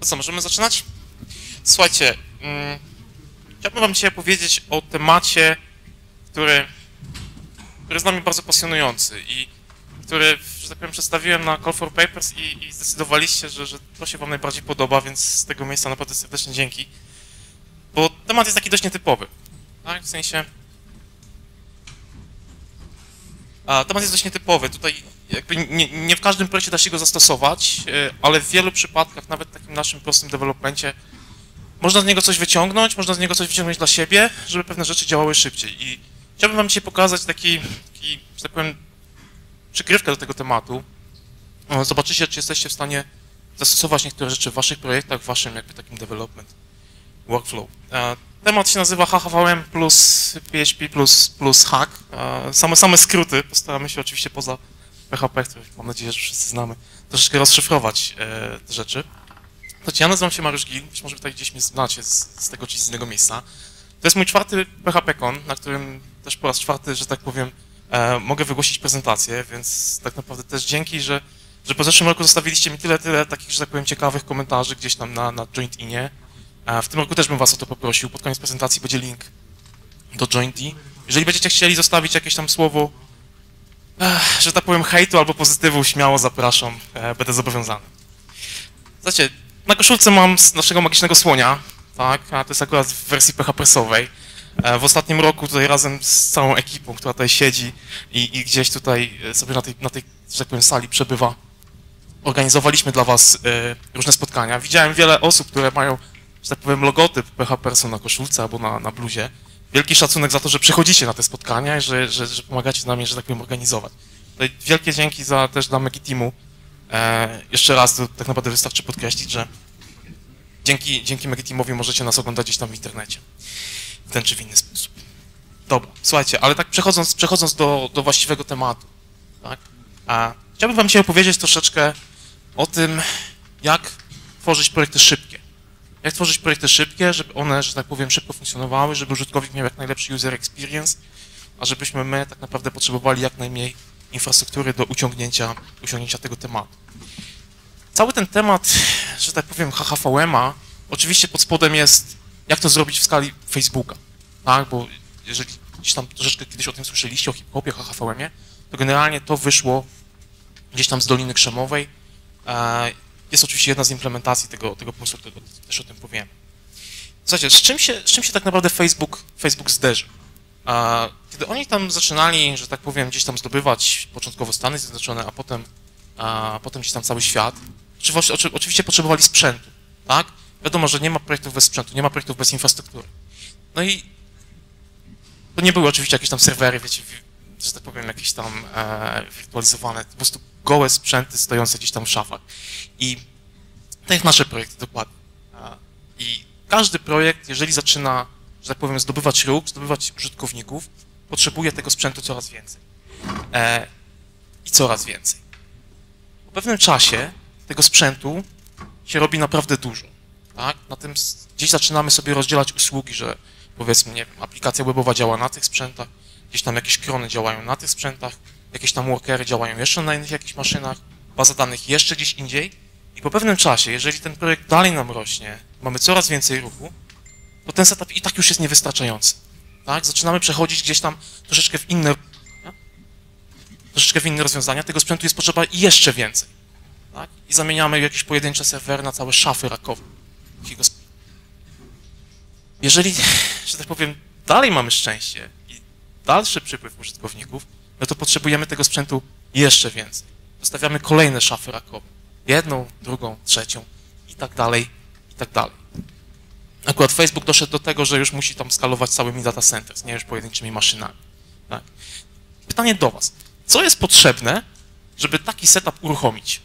To co, możemy zaczynać? Słuchajcie, mm, chciałbym wam dzisiaj powiedzieć o temacie, który, który jest dla mnie bardzo pasjonujący i który, że tak powiem, przedstawiłem na Call for Papers i, i zdecydowaliście, że, że to się wam najbardziej podoba, więc z tego miejsca naprawdę serdecznie dzięki. Bo temat jest taki dość nietypowy, tak? W sensie... A, temat jest dość nietypowy. Tutaj jakby nie, nie, w każdym projekcie da się go zastosować, e, ale w wielu przypadkach, nawet w takim naszym prostym developmencie, można z niego coś wyciągnąć, można z niego coś wyciągnąć dla siebie, żeby pewne rzeczy działały szybciej. I chciałbym wam dzisiaj pokazać taki, taki że tak powiem, przykrywkę do tego tematu. Zobaczycie, czy jesteście w stanie zastosować niektóre rzeczy w waszych projektach, w waszym jakby takim development workflow. E, temat się nazywa HHVM plus PHP plus, plus hack. E, same, same skróty, postaramy się oczywiście poza PHP, który mam nadzieję, że wszyscy znamy, troszeczkę rozszyfrować e, te rzeczy. Słuchajcie, ja nazywam się Mariusz Gil, być może tutaj gdzieś mnie znacie z, z tego czy z innego miejsca. To jest mój czwarty PHP-Con, na którym też po raz czwarty, że tak powiem, e, mogę wygłosić prezentację, więc tak naprawdę też dzięki, że, że po zeszłym roku zostawiliście mi tyle, tyle takich, że tak powiem, ciekawych komentarzy gdzieś tam na, na JointInie. E, w tym roku też bym was o to poprosił. Pod koniec prezentacji będzie link do JointI. Jeżeli będziecie chcieli zostawić jakieś tam słowo że tak powiem, hejtu albo pozytywu, śmiało zapraszam, e, będę zobowiązany. Znacie, na koszulce mam naszego magicznego słonia, tak, a to jest akurat w wersji PHP-sowej. E, w ostatnim roku tutaj razem z całą ekipą, która tutaj siedzi i, i gdzieś tutaj e, sobie na tej, na tej, że tak powiem, sali przebywa, organizowaliśmy dla was różne spotkania. Widziałem wiele osób, które mają, że tak powiem, logotyp PHP na koszulce albo na, na bluzie wielki szacunek za to, że przychodzicie na te spotkania i że, że, że pomagacie nam je, że tak powiem, organizować. Tutaj wielkie dzięki za też dla Megi Teamu. E, jeszcze raz, to tak naprawdę wystarczy podkreślić, że dzięki, dzięki Megi Teamowi możecie nas oglądać gdzieś tam w internecie. W ten czy w inny sposób. Dobra, słuchajcie, ale tak przechodząc, przechodząc do, do właściwego tematu, tak? A chciałbym wam dzisiaj opowiedzieć troszeczkę o tym, jak tworzyć projekty szybkie jak tworzyć projekty szybkie, żeby one, że tak powiem, szybko funkcjonowały, żeby użytkownik miał jak najlepszy user experience, a żebyśmy my tak naprawdę potrzebowali jak najmniej infrastruktury do uciągnięcia, uciągnięcia tego tematu. Cały ten temat, że tak powiem, HHVM-a, oczywiście pod spodem jest, jak to zrobić w skali Facebooka, tak, bo jeżeli gdzieś tam troszeczkę kiedyś o tym słyszeliście, o hip-hopie, HHVM-ie, to generalnie to wyszło gdzieś tam z Doliny Krzemowej, e, jest oczywiście jedna z implementacji tego, tego pomysłu, tego też o tym powiem. Słuchajcie, z czym się, z czym się tak naprawdę Facebook, Facebook zderzył? Kiedy oni tam zaczynali, że tak powiem, gdzieś tam zdobywać początkowo Stany Zjednoczone, a potem, a potem gdzieś tam cały świat, oczywiście potrzebowali sprzętu, tak? Wiadomo, że nie ma projektów bez sprzętu, nie ma projektów bez infrastruktury. No i to nie były oczywiście jakieś tam serwery, wiecie, że tak powiem, jakieś tam e, wirtualizowane, po prostu gołe sprzęty stojące gdzieś tam w szafach. I tak nasze projekty dokładnie. I każdy projekt, jeżeli zaczyna, że tak powiem, zdobywać ruch, zdobywać użytkowników, potrzebuje tego sprzętu coraz więcej. E, I coraz więcej. Po pewnym czasie tego sprzętu się robi naprawdę dużo. Tak? Na tym gdzieś zaczynamy sobie rozdzielać usługi, że powiedzmy, nie wiem, aplikacja webowa działa na tych sprzętach, gdzieś tam jakieś krony działają na tych sprzętach, jakieś tam workery działają jeszcze na innych jakichś maszynach, baza danych jeszcze gdzieś indziej i po pewnym czasie, jeżeli ten projekt dalej nam rośnie, mamy coraz więcej ruchu, to ten setup i tak już jest niewystarczający. Tak? Zaczynamy przechodzić gdzieś tam troszeczkę w inne troszeczkę w inne rozwiązania, tego sprzętu jest potrzeba jeszcze więcej. Tak? I zamieniamy jakieś pojedyncze serwery na całe szafy rakowe. Jeżeli, że tak powiem, dalej mamy szczęście dalszy przypływ użytkowników, no to potrzebujemy tego sprzętu jeszcze więcej. Zostawiamy kolejne szafy rakowe. Jedną, drugą, trzecią i tak dalej, i tak dalej. Akurat Facebook doszedł do tego, że już musi tam skalować całymi data centers, nie już pojedynczymi maszynami. Tak. Pytanie do Was. Co jest potrzebne, żeby taki setup uruchomić?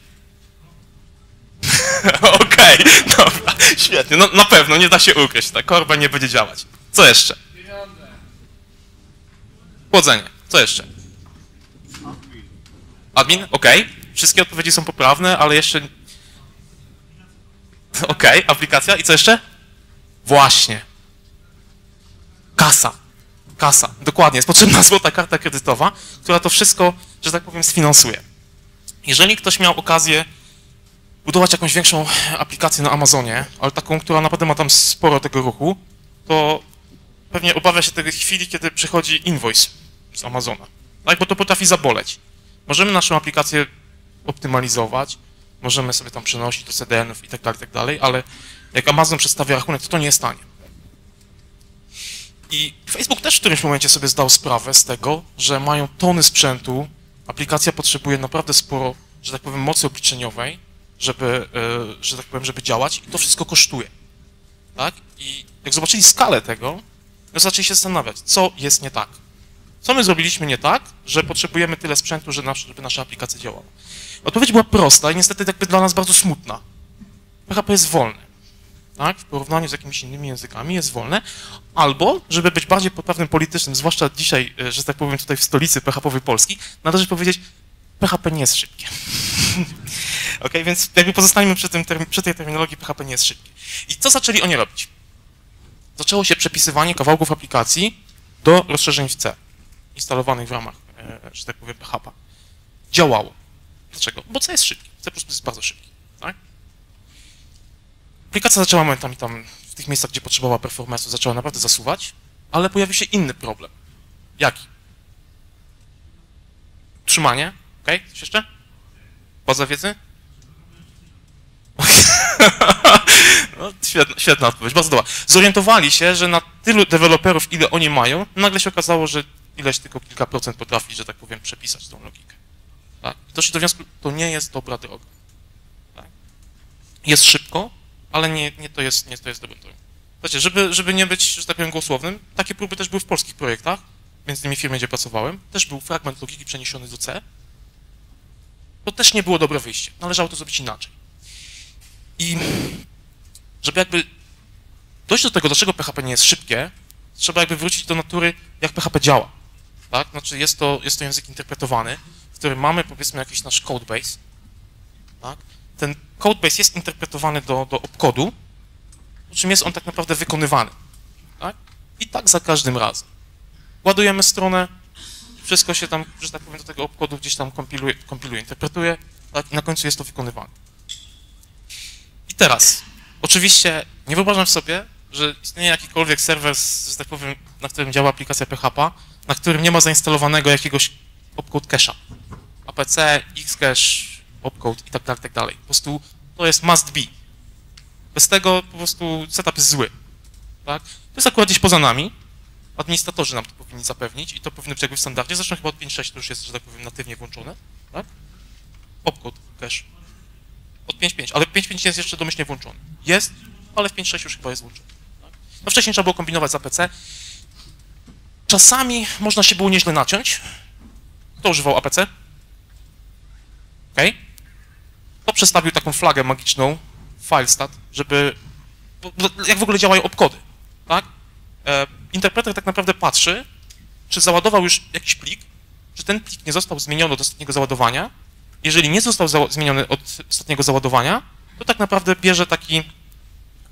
Okej, okay, dobra, świetnie. No na pewno, nie da się ukryć, ta korba nie będzie działać. Co jeszcze? Chłodzenie. Co jeszcze? Admin? Okay. Wszystkie odpowiedzi są poprawne, ale jeszcze... Okay. aplikacja. I co jeszcze? Właśnie. Kasa. Kasa. Dokładnie. Jest potrzebna złota karta kredytowa, która to wszystko, że tak powiem, sfinansuje. Jeżeli ktoś miał okazję budować jakąś większą aplikację na Amazonie, ale taką, która naprawdę ma tam sporo tego ruchu, to pewnie obawia się tej chwili, kiedy przychodzi invoice z Amazona. Tak, bo to potrafi zaboleć. Możemy naszą aplikację optymalizować, możemy sobie tam przenosić do CDN-ów i tak dalej, tak dalej, ale jak Amazon przedstawia rachunek, to to nie jest tanie. I Facebook też w którymś momencie sobie zdał sprawę z tego, że mają tony sprzętu, aplikacja potrzebuje naprawdę sporo, że tak powiem, mocy obliczeniowej, żeby, e, że tak powiem, żeby działać i to wszystko kosztuje. Tak? I jak zobaczyli skalę tego, no zaczęli się zastanawiać, co jest nie tak. Co my zrobiliśmy nie tak, że potrzebujemy tyle sprzętu, żeby nasza aplikacja działała? Odpowiedź była prosta i niestety jakby dla nas bardzo smutna. PHP jest wolny. Tak? W porównaniu z jakimiś innymi językami jest wolne. Albo, żeby być bardziej poprawnym politycznym, zwłaszcza dzisiaj, e, że tak powiem tutaj w stolicy PHP Polski, należy powiedzieć, PHP nie jest szybkie. ok, więc jakby pozostańmy przy, tym, przy tej terminologii PHP nie jest szybkie. I co zaczęli oni robić? Zaczęło się przepisywanie kawałków aplikacji do rozszerzeń w C, instalowanych w ramach, e, że tak powiem, PHP. Działało. Dlaczego? Bo C jest szybki. C jest bardzo szybki. Tak? Aplikacja zaczęła momentami tam, w tych miejscach, gdzie potrzebowała performance'u, zaczęła naprawdę zasuwać, ale pojawił się inny problem. Jaki? Trzymanie. Ok? Coś jeszcze? Poza wiedzy? no, świetna, świetna odpowiedź, bardzo dobra. Zorientowali się, że na tylu deweloperów, ile oni mają, nagle się okazało, że ileś tylko kilka procent potrafi, że tak powiem, przepisać tą logikę. Tak? I doszli do wniosku, to nie jest dobra droga. Tak? Jest szybko, ale nie, nie, to jest, nie to jest dobrą drogą. Słuchajcie, żeby, żeby nie być, że tak powiem, głosłownym, takie próby też były w polskich projektach, między innymi firmy, gdzie pracowałem, też był fragment logiki przeniesiony do C. To też nie było dobre wyjście. Należało to zrobić inaczej. I żeby jakby dojść do tego, dlaczego PHP nie jest szybkie, trzeba jakby wrócić do natury, jak PHP działa. Tak? Znaczy jest to, jest to język interpretowany, w którym mamy powiedzmy jakiś nasz codebase. Tak? Ten codebase jest interpretowany do, do obkodu, po czym jest on tak naprawdę wykonywany. Tak? I tak za każdym razem. Ładujemy stronę, wszystko się tam, że tak powiem, do tego obkodu gdzieś tam kompiluje, kompiluje interpretuje, tak? i na końcu jest to wykonywane. I teraz, oczywiście nie wyobrażam sobie, że istnieje jakikolwiek serwer, że tak powiem, na którym działa aplikacja PHP, na którym nie ma zainstalowanego jakiegoś opcode cache'a. APC, Xcache, opcode i tak dalej, tak dalej. Po prostu to jest must be. Bez tego po prostu setup jest zły. Tak? To jest akurat gdzieś poza nami. Administratorzy nam to powinni zapewnić i to powinno być jakby w standardzie. Zresztą chyba od 5.6 to już jest, że tak powiem, natywnie włączone. Tak? Opcode cache. Od 5.5, ale 5.5 jest jeszcze domyślnie włączony. Jest, ale w 5.6 już chyba jest włączony. Tak? No wcześniej trzeba było kombinować z APC. Czasami można się było nieźle naciąć. Kto używał APC? OK? To przestawił taką flagę magiczną, filestat, żeby... Jak w ogóle działają obkody, tak? E, interpreter tak naprawdę patrzy, czy załadował już jakiś plik, czy ten plik nie został zmieniony od ostatniego załadowania. Jeżeli nie został zmieniony od ostatniego załadowania, to tak naprawdę bierze taki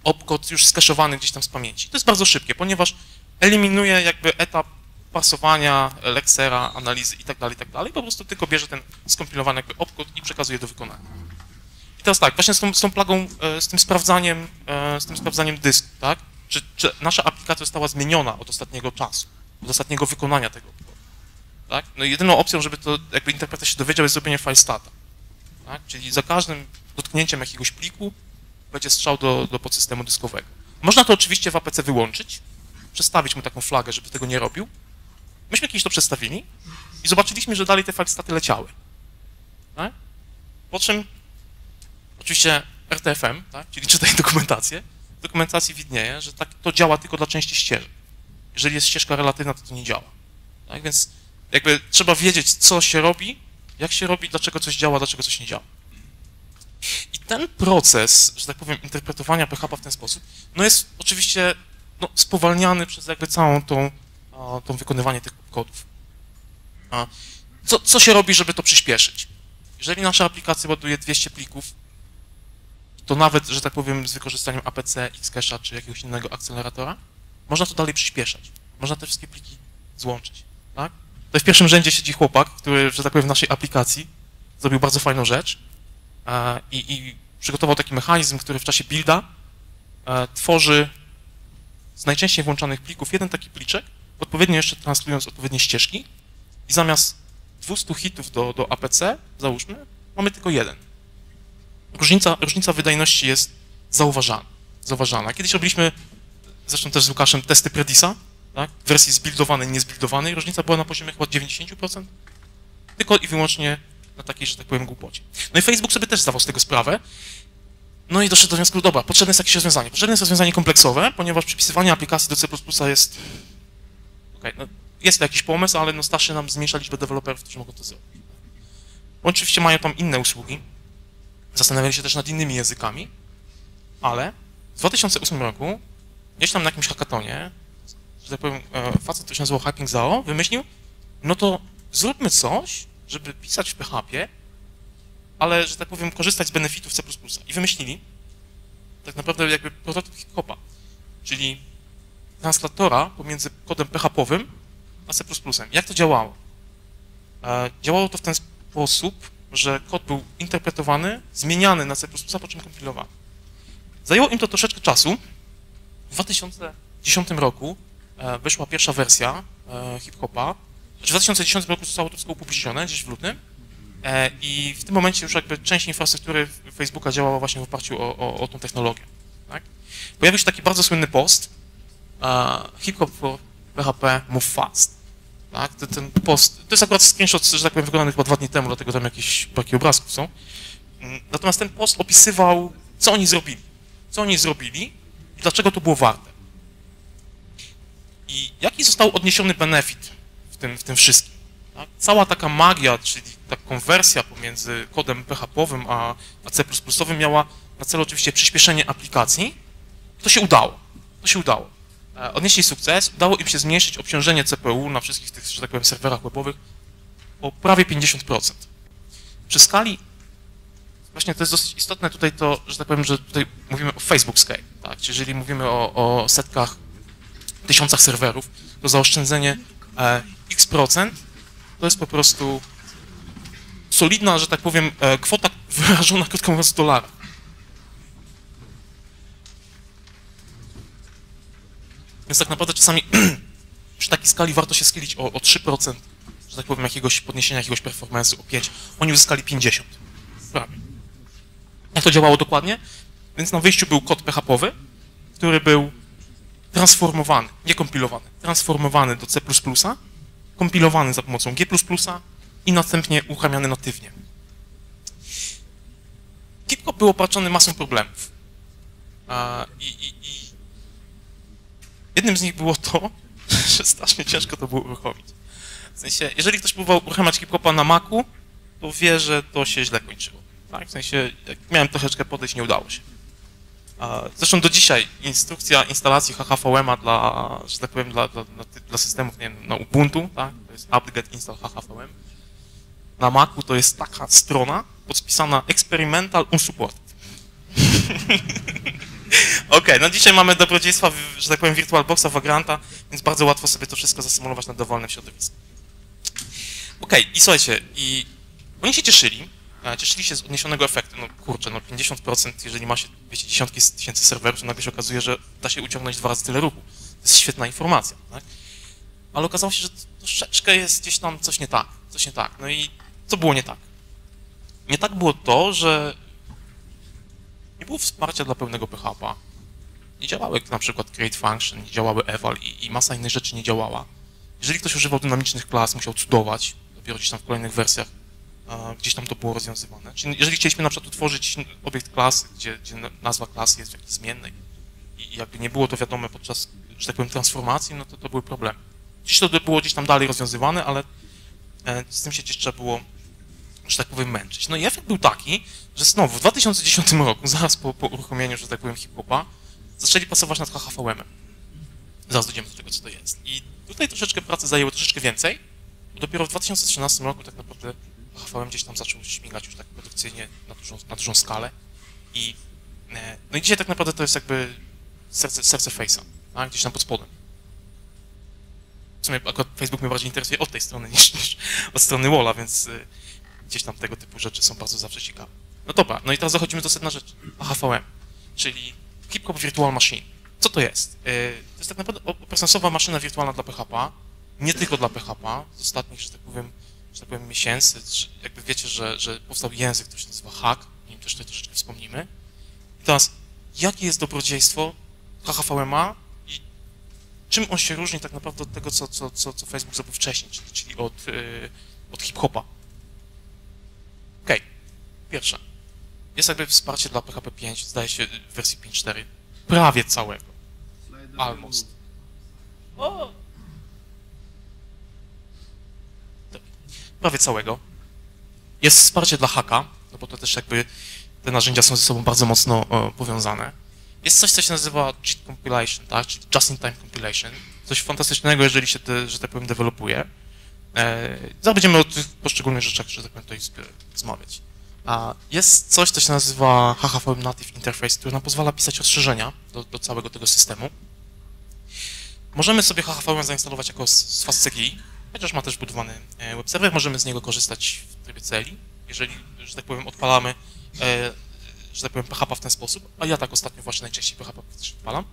opkod już skaszowany gdzieś tam z pamięci. To jest bardzo szybkie, ponieważ eliminuje jakby etap pasowania, leksera, analizy i tak dalej, i tak. Po prostu tylko bierze ten skompilowany jakby opkod i przekazuje do wykonania. I teraz tak, właśnie z tą, z tą plagą, e, z tym sprawdzaniem, e, z tym sprawdzaniem dysku, tak? Czy, czy nasza aplikacja została zmieniona od ostatniego czasu, od ostatniego wykonania tego tak? No jedyną opcją, żeby to jakby się dowiedział, jest zrobienie file stata, tak? Czyli za każdym dotknięciem jakiegoś pliku będzie strzał do, do podsystemu dyskowego. Można to oczywiście w APC wyłączyć, przestawić mu taką flagę, żeby tego nie robił. Myśmy kiedyś to przestawili i zobaczyliśmy, że dalej te staty leciały. Tak? Po czym oczywiście RTFM, tak? czyli czytaj dokumentację, w dokumentacji widnieje, że tak, to działa tylko dla części ścieżek. Jeżeli jest ścieżka relatywna, to to nie działa. Tak? Więc jakby trzeba wiedzieć, co się robi, jak się robi, dlaczego coś działa, dlaczego coś nie działa. I ten proces, że tak powiem, interpretowania PHP w ten sposób, no jest oczywiście no, spowalniany przez jakby całą tą, tą wykonywanie tych kodów. Co, co się robi, żeby to przyspieszyć? Jeżeli nasza aplikacja ładuje 200 plików, to nawet, że tak powiem, z wykorzystaniem APC, Xcache'a czy jakiegoś innego akceleratora, można to dalej przyspieszać. Można te wszystkie pliki złączyć, tak? To w pierwszym rzędzie siedzi chłopak, który, że tak powiem, w naszej aplikacji zrobił bardzo fajną rzecz i, i przygotował taki mechanizm, który w czasie builda e, tworzy z najczęściej włączanych plików jeden taki pliczek, odpowiednio jeszcze transladując odpowiednie ścieżki i zamiast 200 hitów do, do APC, załóżmy, mamy tylko jeden. Różnica, różnica wydajności jest zauważalna. zauważalna. Kiedyś robiliśmy, zresztą też z Łukaszem, testy Predisa, tak? w wersji zbuildowanej niezbuildowanej. Różnica była na poziomie chyba 90%, tylko i wyłącznie na takiej, że tak powiem, głupocie. No i Facebook sobie też zdawał z tego sprawę. No i doszedł do wniosku, dobra, potrzebne jest jakieś rozwiązanie. Potrzebne jest rozwiązanie kompleksowe, ponieważ przypisywanie aplikacji do C++ jest... Okay, no jest to jakiś pomysł, ale no starszy nam zmniejsza liczbę deweloperów, którzy mogą to zrobić. Oczywiście mają tam inne usługi. Zastanawiali się też nad innymi językami, ale w 2008 roku, gdzieś tam na jakimś hackatonie, że tak powiem, e, facet, który się nazywał Hyping Zao, wymyślił, no to zróbmy coś, żeby pisać w PHP, ale, że tak powiem, korzystać z benefitów C++. I wymyślili tak naprawdę jakby prototyp hip-hopa, czyli translatora pomiędzy kodem PHP-owym a C++. Jak to działało? E, działało to w ten sposób, że kod był interpretowany, zmieniany na C++, po czym kompilowany. Zajęło im to troszeczkę czasu. W 2010 roku wyszła pierwsza wersja e, hip-hopa. W 2010 roku zostało to wszystko upublicznione gdzieś w lutym. I w tym momencie już jakby część infrastruktury Facebooka działała właśnie w oparciu o, o, o tą technologię. Tak? Pojawił się taki bardzo słynny post hip-hop for PHP Move Fast. Tak? Ten post, to jest akurat screenshot, że tak powiem, wykonany chyba dwa dni temu, dlatego tam jakieś braki obrazków są. Mm, natomiast ten post opisywał, co oni zrobili. Co oni zrobili i dlaczego to było warte. I jaki został odniesiony benefit w tym, w tym wszystkim. Tak? Cała taka magia, czyli ta konwersja pomiędzy kodem PHP-owym a, C++ miała na celu oczywiście przyspieszenie aplikacji. To się udało. To się udało. E, odnieśli sukces, udało im się zmniejszyć obciążenie CPU na wszystkich tych, że tak powiem, serwerach webowych o prawie 50%. Przy skali, właśnie to jest dosyć istotne tutaj to, że tak powiem, że tutaj mówimy o Facebook scale, tak? Czyli jeżeli mówimy o, o setkach, tysiącach serwerów, to zaoszczędzenie e, x procent to jest po prostu solidna, że tak powiem, e, kwota wyrażona, krótko mówiąc, w dolarach. Więc tak naprawdę czasami przy takiej skali warto się schylić o, o 3%, że tak powiem, jakiegoś podniesienia jakiegoś performance'u o 5. Oni uzyskali 50. Prawie. Jak to działało dokładnie? Więc na wyjściu był kod PHP-owy, który był transformowany, nie kompilowany, transformowany do C++, kompilowany za pomocą G++ i następnie uruchamiany natywnie. Gitko był obarczony masą problemów. I, i, i Jednym z nich było to, że strasznie ciężko to było uruchomić. W sensie, jeżeli ktoś próbował uruchamiać hip-hopa na Macu, to wie, że to się źle kończyło. Tak? W sensie, miałem troszeczkę podejść, nie udało się. Zresztą do dzisiaj instrukcja instalacji HHVM-a dla, że tak powiem, dla, dla, dla systemów, nie wiem, na Ubuntu, tak? to jest apt-get install HHVM. Na Macu to jest taka strona podpisana experimental unsupported. Okej, no dzisiaj mamy dobrodziejstwa, że tak powiem, VirtualBoxa, Vagranta, więc bardzo łatwo sobie to wszystko zasymulować na dowolnym środowisku. Okej, i słuchajcie, i oni się cieszyli, cieszyli się z odniesionego efektu, no kurczę, no 50%, jeżeli ma się, wiecie, dziesiątki tysięcy serwerów, to nagle się okazuje, że da się uciągnąć dwa razy tyle ruchu. To jest świetna informacja, tak? Ale okazało się, że troszeczkę jest gdzieś tam coś nie tak, coś nie tak. No i co było nie tak? Nie tak było to, że nie było wsparcia dla pełnego PHP. Nie działały na przykład create function, nie działały eval i, i masa innych rzeczy nie działała. Jeżeli ktoś używał dynamicznych klas, musiał cudować, dopiero gdzieś tam w kolejnych wersjach gdzieś tam to było rozwiązywane. Czyli jeżeli chcieliśmy na przykład utworzyć obiekt klasy, gdzie, gdzie nazwa klasy jest w jakiejś zmiennej i jakby nie było to wiadome podczas, że tak powiem, transformacji, no to to były problemy. Dziś to było gdzieś tam dalej rozwiązywane, ale e, z tym się gdzieś trzeba było że tak powiem, męczyć. No i efekt był taki, że znowu w 2010 roku, zaraz po, po uruchomieniu, że tak powiem, hip-hopa, zaczęli pracować nad HHVM-em. Zaraz dojdziemy do tego, co to jest. I tutaj troszeczkę pracy zajęło troszeczkę więcej, bo dopiero w 2013 roku tak naprawdę HHVM gdzieś tam zaczął śmigać już tak produkcyjnie na dużą, na dużą skalę. I, e, no i dzisiaj tak naprawdę to jest jakby serce, serce Face'a, tak? gdzieś tam pod spodem. W sumie akurat Facebook mnie bardziej interesuje od tej strony niż, niż od strony Walla, więc e, gdzieś tam tego typu rzeczy są bardzo zawsze ciekawe. No dobra, no i teraz zachodzimy do sedna rzeczy. HVM, czyli Hip Hop Virtual Machine. Co to jest? Yy, To jest tak naprawdę open maszyna wirtualna dla PHP, nie tylko dla PHP. Z ostatnich, że tak powiem, że tak powiem miesięcy, czy jakby wiecie, że, że powstał język, który się nazywa Hack, o nim też tutaj troszeczkę wspomnimy. I teraz, jakie jest dobrodziejstwo HHVMA i czym on się różni tak naprawdę od tego, co, co, co, co Facebook zrobił wcześniej, czyli, czyli od, yy, od hip-hopa. Okej, okay. pierwsze. Jest jakby wsparcie dla PHP 5, zdaje się w wersji 5.4, prawie całego. Almost. O! Prawie całego. Jest wsparcie dla haka, no bo to też jakby te narzędzia są ze sobą bardzo mocno o, powiązane. Jest coś, co się nazywa JIT Compilation, tak? czyli Just-in-Time Compilation. Coś fantastycznego, jeżeli się, te, że tak powiem, dewelopuje. E, zaraz będziemy o tych poszczególnych rzeczach, że tak powiem, tutaj rozmawiać. A jest coś, co się nazywa HHVM Native Interface, który nam pozwala pisać rozszerzenia do, do całego tego systemu. Możemy sobie HHVM zainstalować jako z FastCGI, chociaż ma też budowany e, web server, możemy z niego korzystać w trybie CLI, jeżeli, że tak powiem, odpalamy, e, że tak powiem, PHP w ten sposób, a ja tak ostatnio właśnie najczęściej PHP odpalam.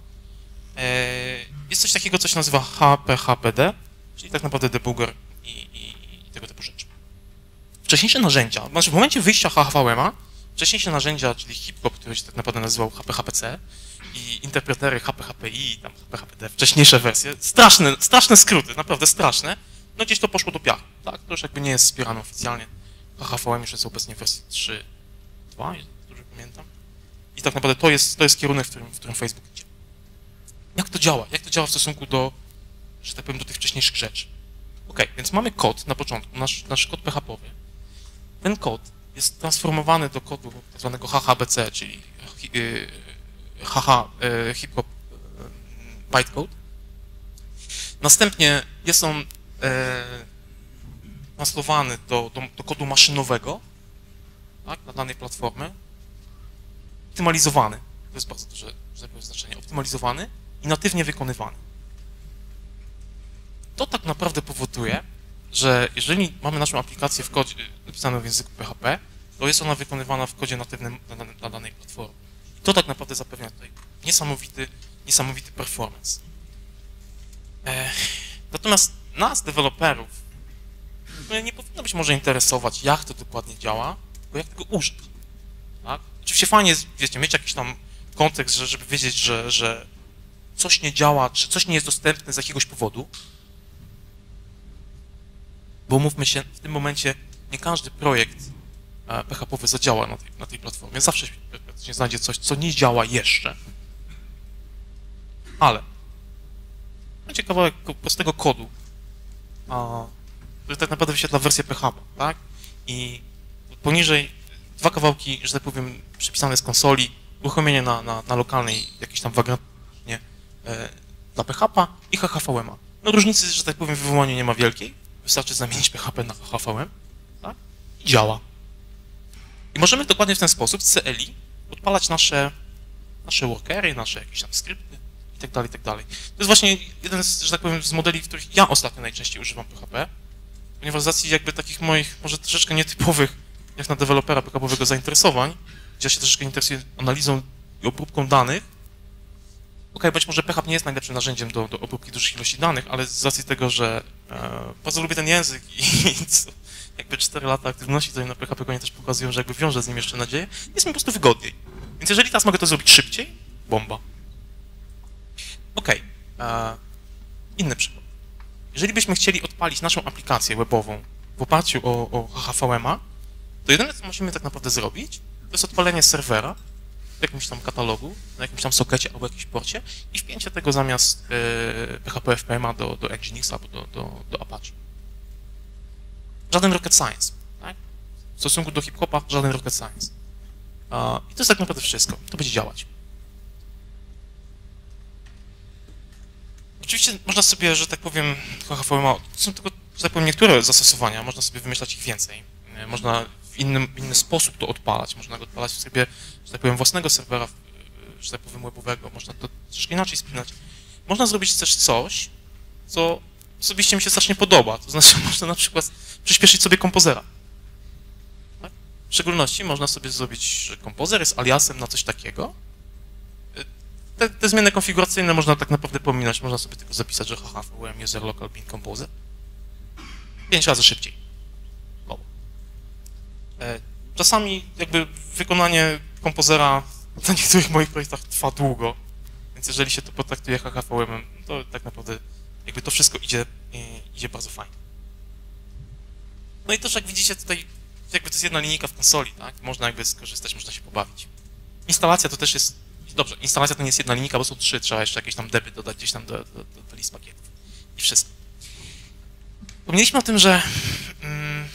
E, jest coś takiego, co się nazywa HPHPD, czyli tak naprawdę debugger i, i, i tego typu rzeczy. Wcześniejsze narzędzia, znaczy w momencie wyjścia HHVM-a, wcześniejsze narzędzia, czyli HipHop, który się tak naprawdę nazywał HPHPC i interpretery HPHPI, tam HPHPD, wcześniejsze wersje, straszne, straszne skróty, naprawdę straszne, no gdzieś to poszło do piachu, tak? To już jakby nie jest wspierane oficjalnie. HHVM już jest obecnie w wersji 3.2, jeżeli dobrze pamiętam. I tak naprawdę to jest, to jest kierunek, w którym, w którym Facebook idzie. Jak to działa? Jak to działa w stosunku do, że tak powiem, do tych wcześniejszych rzeczy? Ok, więc mamy kod na początku, nasz, nasz kod PHP-owy. Ten kod jest transformowany do kodu tak zwanego HHBC, czyli HH, y, hip hop y, bytecode. Następnie jest on e, translowany do, do, do, kodu maszynowego tak, na danej platformy, optymalizowany, to jest bardzo duże że tak znaczenie, optymalizowany i natywnie wykonywany. To tak naprawdę powoduje, że jeżeli mamy naszą aplikację w kodzie napisaną w języku PHP, to jest ona wykonywana w kodzie natywnym dla, dla danej platformy. I to tak naprawdę zapewnia tutaj niesamowity, niesamowity performance. E, natomiast nas, deweloperów, no nie powinno być może interesować, jak to dokładnie działa, tylko jak tego użyć. Tak? Oczywiście fajnie jest, wiecie, mieć jakiś tam kontekst, żeby wiedzieć, że, że coś nie działa, czy coś nie jest dostępne z jakiegoś powodu, bo mówmy się, w tym momencie nie każdy projekt PHP zadziała na tej, na tej platformie. Zawsze się znajdzie coś, co nie działa jeszcze. Ale będzie kawałek prostego kodu, który tak naprawdę wyświetla wersję PHP, tak? I poniżej dwa kawałki, że tak powiem, przypisane z konsoli, uruchomienie na, na, na lokalnej jakiejś tam wagrantnie e, dla PHP i HHVM. No różnicy, że tak powiem, w wywołaniu nie ma wielkiej. Wystarczy zamienić PHP na HHVM, tak? I działa. I możemy dokładnie w ten sposób z CLI odpalać nasze, nasze workery, nasze jakieś tam skrypty i tak dalej, i tak dalej. To jest właśnie jeden z, że tak powiem, z modeli, których ja ostatnio najczęściej używam PHP, ponieważ z racji jakby takich moich, może troszeczkę nietypowych, jak na dewelopera PHP-owego zainteresowań, gdzie ja się troszeczkę interesuję analizą i obróbką danych, ok, być może PHP nie jest najlepszym narzędziem do, do obróbki dużych ilości danych, ale z racji tego, że e, bardzo lubię ten język i, i co, jakby 4 lata aktywności tutaj na PHP Gonie też pokazują, że jakby wiąże z nim jeszcze nadzieję, jest mi po prostu wygodniej. Więc jeżeli teraz mogę to zrobić szybciej, bomba. Ok, e, inny przykład. Jeżeli byśmy chcieli odpalić naszą aplikację webową w oparciu o, o HHVM-a, to jedyne, co musimy tak naprawdę zrobić, to jest odpalenie serwera w jakimś tam katalogu, na jakimś tam sokecie albo jakimś porcie i wpięcie tego zamiast e, PHP FPM-a do, do Nginx albo do, do, do Apache. Żaden rocket science. Tak? W stosunku do hip-hopa żaden rocket science. I to jest tak naprawdę wszystko. To będzie działać. Oczywiście można sobie, że tak powiem, HHVMA, to są tylko, że tak powiem, niektóre zastosowania, można sobie wymyślać ich więcej. E, można w, innym, w inny sposób to odpalać, można go odpalać w sklepie, że tak powiem, własnego serwera, e, że tak powiem, webowego, można to troszkę inaczej spinać. Można zrobić też coś, co osobiście mi się strasznie podoba, to znaczy można na przykład przyspieszyć sobie kompozera. Tak? W szczególności można sobie zrobić, że kompozer jest aliasem na coś takiego. Te, te zmiany konfiguracyjne można tak naprawdę pominąć, można sobie tylko zapisać, że haha, VM user local bin composer. Pięć razy szybciej. Low. E, Czasami jakby wykonanie kompozera na niektórych moich projektach trwa długo, więc jeżeli się to potraktuje HHVM, to tak naprawdę jakby to wszystko idzie, e, idzie bardzo fajnie. No i też jak widzicie tutaj, jakby to jest jedna linijka w konsoli, tak? Można jakby skorzystać, można się pobawić. Instalacja to też jest, dobrze, instalacja to nie jest jedna linijka, bo są trzy, trzeba jeszcze jakieś tam deby dodać gdzieś tam do, do, do, do list pakietów i wszystko. Wspomnieliśmy o tym, że mm,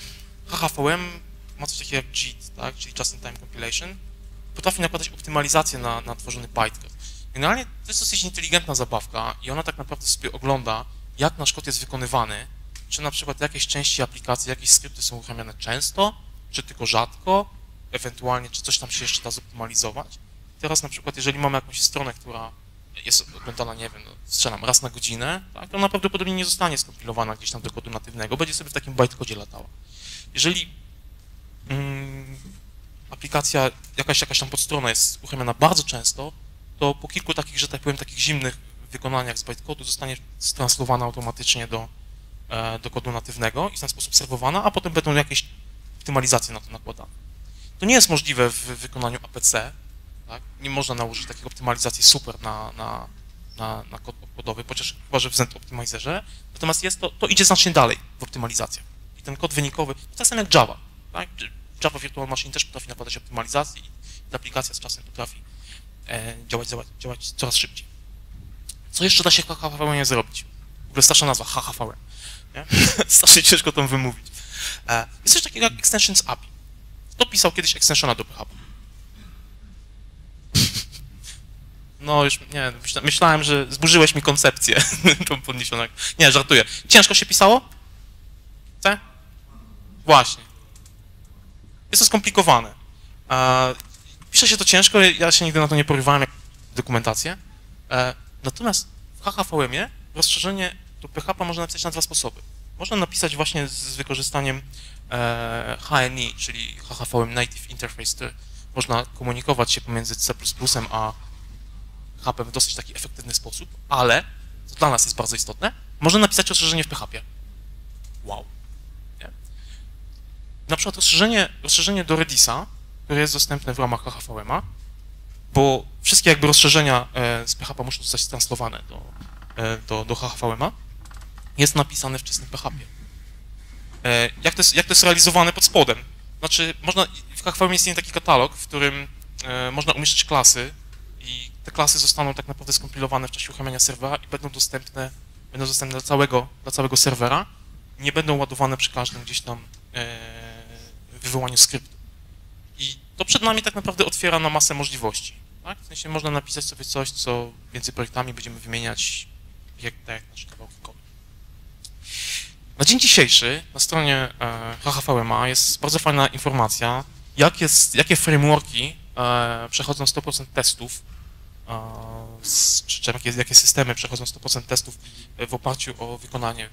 HHVM ma coś takiego jak JIT, tak? czyli Just in Time Compilation, potrafi nakładać optymalizację na, na tworzony bytecode. Generalnie to jest dosyć inteligentna zabawka i ona tak naprawdę sobie ogląda, jak nasz kod jest wykonywany, czy na przykład jakieś części aplikacji, jakieś skrypty są uruchamiane często, czy tylko rzadko, ewentualnie czy coś tam się jeszcze da zoptymalizować. Teraz na przykład, jeżeli mamy jakąś stronę, która jest oglądana, nie wiem, no, strzelam raz na godzinę, tak, to ona prawdopodobnie nie zostanie skompilowana gdzieś tam do kodu natywnego, będzie sobie w takim bytecodzie latała. Jeżeli mm, aplikacja, jakaś, jakaś tam podstrona jest uruchamiana bardzo często, to po kilku takich, że tak powiem, takich zimnych wykonaniach z bytecodu zostanie stranslowana automatycznie do, e, do kodu natywnego i w ten sposób serwowana, a potem będą jakieś optymalizacje na to nakładane. To nie jest możliwe w wykonaniu APC, tak? nie można nałożyć takiej optymalizacji super na, na, na, na kod kodowy, chociaż chyba, że w Zend Optimizerze, natomiast jest to, to idzie znacznie dalej w optymalizacjach. I ten kod wynikowy, to tak samo jak Java, tak? Java Virtual Machine też potrafi nakładać optymalizację i ta aplikacja z czasem potrafi e, działać, działać, działać coraz szybciej. Co jeszcze da się HHVM zrobić? W ogóle straszna nazwa, HHVM. Nie? Strasznie ciężko to wymówić. E, jest coś takiego jak Extensions API. Kto pisał kiedyś extensiona do PHP? No już, nie, myślałem, że zburzyłeś mi koncepcję podniesioną. Nie, żartuję. Ciężko się pisało? C? Właśnie. Jest to skomplikowane. E, pisze się to ciężko, ja się nigdy na to nie porywałem, jak dokumentację. E, natomiast w HHVM-ie rozszerzenie do PHP można napisać na dwa sposoby. Można napisać właśnie z wykorzystaniem e, HNI, czyli HHVM Native Interface, można komunikować się pomiędzy C++ a PHP w dosyć taki efektywny sposób, ale, to dla nas jest bardzo istotne, można napisać rozszerzenie w PHP. Wow. Nie? Na przykład rozszerzenie, rozszerzenie do Redisa, które jest dostępne w ramach HHVM-a, bo wszystkie jakby rozszerzenia e, z PHP muszą zostać translowane do, e, do, do HHVM-a, jest napisane w czystym PHP. E, jak to, jest, jak to jest realizowane pod spodem? Znaczy, można, w HHVM istnieje taki katalog, w którym można umieszczać klasy i te klasy zostaną tak naprawdę skompilowane w czasie uruchamiania serwera i będą dostępne, będą dostępne dla całego, dla całego serwera, nie będą ładowane przy każdym gdzieś tam e, wywołaniu skryptu. I to przed nami tak naprawdę otwiera na masę możliwości. Tak? W sensie można napisać sobie coś, co między projektami będziemy wymieniać jak, tak jak nasz kawałek kodu. Na dzień dzisiejszy na stronie e, HHVMA jest bardzo fajna informacja, jak jest, jakie frameworki przechodzą 100% testów czy, czy jakie, jakie systemy przechodzą 100% testów w oparciu o wykonanie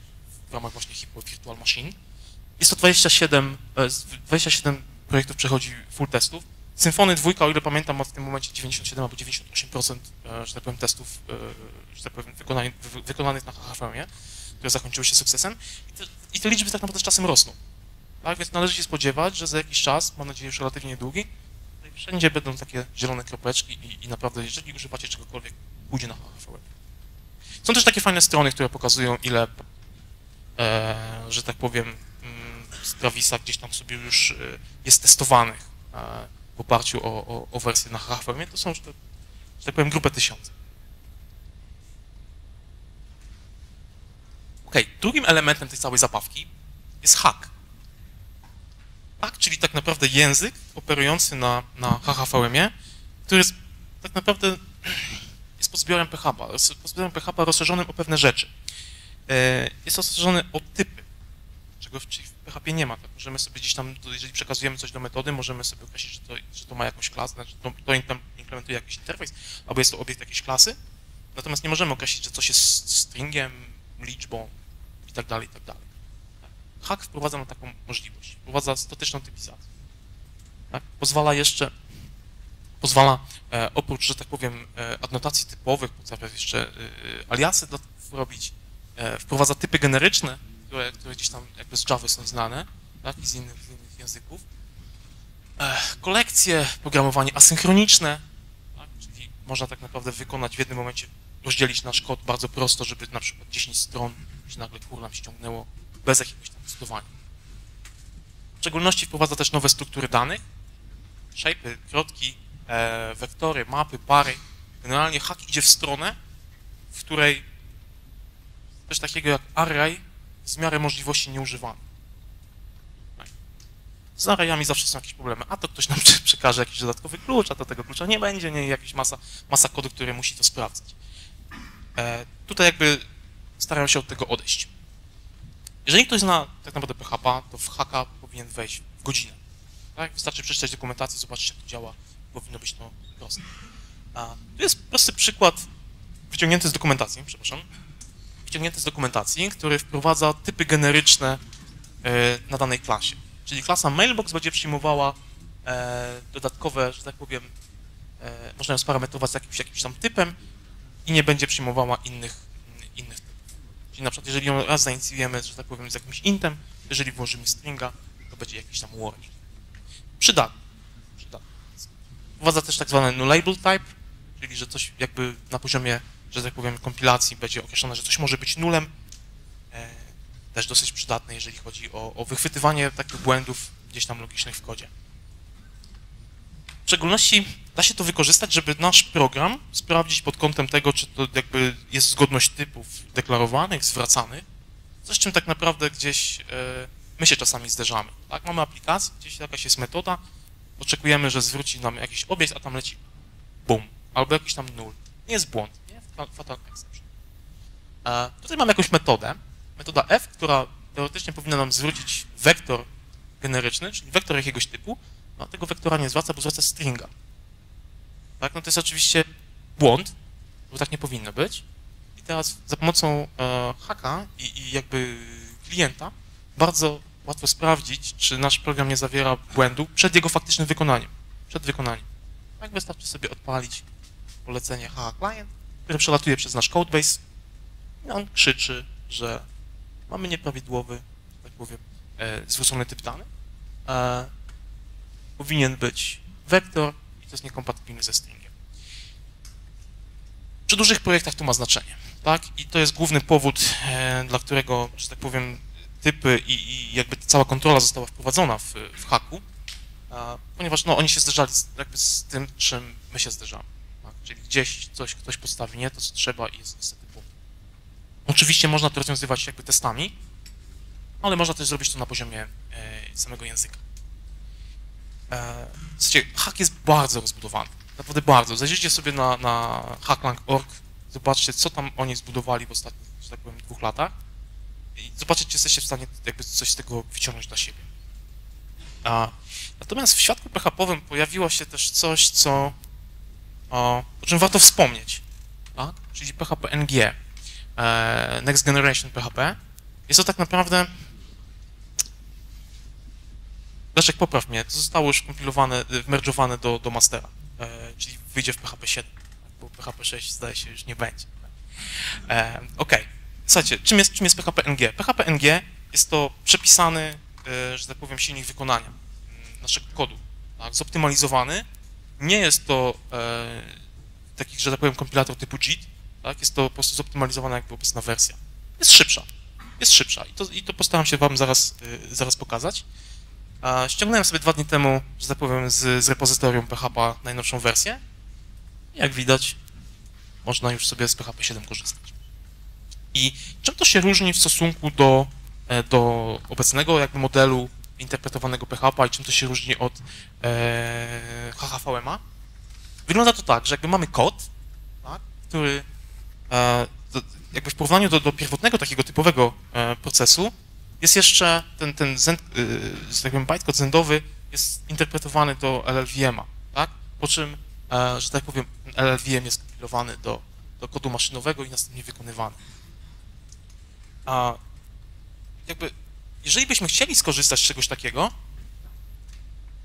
w ramach właśnie Hippo Virtual Machine. Jest to 27, 27 projektów przechodzi full testów. Symfony 2, o ile pamiętam, ma w tym momencie 97 albo 98% że tak powiem, testów że tak powiem, wykonanych, wykonanych na HHVM, które zakończyły się sukcesem. I te, I te liczby tak naprawdę z czasem rosną. Tak, więc należy się spodziewać, że za jakiś czas, mam nadzieję już relatywnie długi, Wszędzie będą takie zielone kropeczki i, i naprawdę, jeżeli używacie czegokolwiek, pójdzie na HHVM. Są też takie fajne strony, które pokazują, ile, e, że tak powiem, z mm, Travisa gdzieś tam sobie już e, jest testowanych e, w oparciu o, o, o wersję na HHVM. To są, że, że tak powiem, grupę tysiące. Ok, drugim elementem tej całej zabawki jest hack. Tak, czyli tak naprawdę język operujący na, na HHVM-ie, który jest tak naprawdę jest podzbiorem PHP, podzbiorem PHP rozszerzonym o pewne rzeczy. E, jest rozszerzony o typy, czego w, PHP nie ma. Tak? Możemy sobie gdzieś tam, jeżeli przekazujemy coś do metody, możemy sobie określić, że to, że to ma jakąś klasę, znaczy to, to implementuje jakiś interfejs, albo jest to obiekt jakiejś klasy, natomiast nie możemy określić, że coś jest stringiem, liczbą i tak dalej, i tak dalej. Hack wprowadza nam taką możliwość, wprowadza statyczną typizację. Tak? Pozwala jeszcze, pozwala e, oprócz, że tak powiem, e, adnotacji typowych, pozwala jeszcze e, aliasy do, robić, e, wprowadza typy generyczne, które, które gdzieś tam jakby z Java są znane, tak? I z innych, z innych języków. E, kolekcje, programowanie asynchroniczne, tak? czyli można tak naprawdę wykonać w jednym momencie, rozdzielić nasz kod bardzo prosto, żeby na przykład 10 stron się nagle kur nam ściągnęło bez jakiegoś testowania. W szczególności wprowadza też nowe struktury danych, shape'y, kropki, e, wektory, mapy, pary. Generalnie hack idzie w stronę, w której coś takiego jak array w miarę możliwości nieużywany. Tak. Z arrayami zawsze są jakieś problemy, a to ktoś nam przekaże jakiś dodatkowy klucz, a to tego klucza nie będzie, nie, jakaś masa, masa kodu, który musi to sprawdzać. E, tutaj jakby starają się od tego odejść. Jeżeli ktoś zna tak naprawdę PHP, to w haka powinien wejść w godzinę. Tak? Wystarczy przeczytać dokumentację, zobaczyć jak to działa, powinno być to proste. A, tu jest prosty przykład wyciągnięty z dokumentacji, przepraszam, wyciągnięty z dokumentacji, który wprowadza typy generyczne e, na danej klasie. Czyli klasa mailbox będzie przyjmowała e, dodatkowe, że tak powiem, e, można ją sparametrować z jakimś, jakimś tam typem i nie będzie przyjmowała innych, innych typów. Czyli na przykład jeżeli ją raz zainicjujemy, że tak powiem, z jakimś intem, jeżeli włożymy stringa, to będzie jakiś tam warning. Przydatny. Przydatny. Wprowadza też tak zwany nullable type, czyli że coś jakby na poziomie, że tak powiem, kompilacji będzie określone, że coś może być nulem. E, też dosyć przydatne, jeżeli chodzi o, o wychwytywanie takich błędów gdzieś tam logicznych w kodzie. Szczególności da się to wykorzystać, żeby nasz program sprawdzić pod kątem tego, czy to jakby jest zgodność typów deklarowanych, zwracanych, coś czym tak naprawdę gdzieś e, my się czasami zderzamy. Tak? Mamy aplikację, gdzieś jakaś jest metoda, oczekujemy, że zwróci nam jakiś obiekt, a tam leci boom, albo jakiś tam null. Nie jest błąd, nie? Fatal exception. Tutaj mamy jakąś metodę, metoda f, która teoretycznie powinna nam zwrócić wektor generyczny, czyli wektor jakiegoś typu, no, tego wektora nie zwraca, bo zwraca stringa. Tak? No to jest oczywiście błąd, bo tak nie powinno być. I teraz za pomocą e, haka i, i jakby klienta bardzo łatwo sprawdzić, czy nasz program nie zawiera błędu przed jego faktycznym wykonaniem. Przed wykonaniem. Tak wystarczy sobie odpalić polecenie HA Client, które przelatuje przez nasz codebase i on krzyczy, że mamy nieprawidłowy, tak powiem, e, zwrócony typ dany. E, powinien być wektor i to jest niekompatybilny ze stringiem. Przy dużych projektach to ma znaczenie, tak? I to jest główny powód, e, dla którego, że tak powiem, typy i, i jakby cała kontrola została wprowadzona w, w haku, ponieważ no, oni się zderzali z, jakby z tym, czym my się zderzamy. Tak? Czyli gdzieś coś ktoś postawi nie to, co trzeba i jest niestety błąd. Oczywiście można to rozwiązywać jakby testami, ale można też zrobić to na poziomie e, samego języka. E, słuchajcie, hack jest bardzo rozbudowany. Naprawdę bardzo. Zajrzyjcie sobie na, na hacklang.org, zobaczcie, co tam oni zbudowali w ostatnich, że tak powiem, dwóch latach i zobaczyć, czy jesteście w stanie jakby coś z tego wyciągnąć dla siebie. A, natomiast w świadku PHP-owym pojawiło się też coś, co, o, o czym warto wspomnieć, tak? czyli PHP NG, e, Next Generation PHP. Jest to tak naprawdę Leszek, popraw mnie, to zostało już kompilowane, wmerdżowane do, do mastera, e, czyli wyjdzie w PHP 7, bo PHP 6 zdaje się już nie będzie. E, ok, słuchajcie, czym jest, czym jest PHP NG? PHP NG jest to przepisany, e, że tak powiem, silnik wykonania mm, naszego kodu, tak, zoptymalizowany. Nie jest to e, taki, że tak powiem, kompilator typu JIT, tak, jest to po prostu zoptymalizowana jakby obecna wersja. Jest szybsza, jest szybsza i to, i to postaram się wam zaraz, e, zaraz pokazać. Ściągnąłem sobie dwa dni temu, że tak powiem, z, z repozytorium PHP najnowszą wersję. Jak widać, można już sobie z PHP 7 korzystać. I czym to się różni w stosunku do, e, do obecnego jakby modelu interpretowanego PHP i czym to się różni od e, HHVMA? Wygląda to tak, że jakby mamy kod, tak, który e, jakby w porównaniu do, do pierwotnego takiego typowego e, procesu jest jeszcze ten, ten zend, y, że tak bytecode zendowy jest interpretowany do LLVM-a, tak? Po czym, e, że tak powiem, LLVM jest kompilowany do, do kodu maszynowego i następnie wykonywany. A jakby, jeżeli byśmy chcieli skorzystać z czegoś takiego,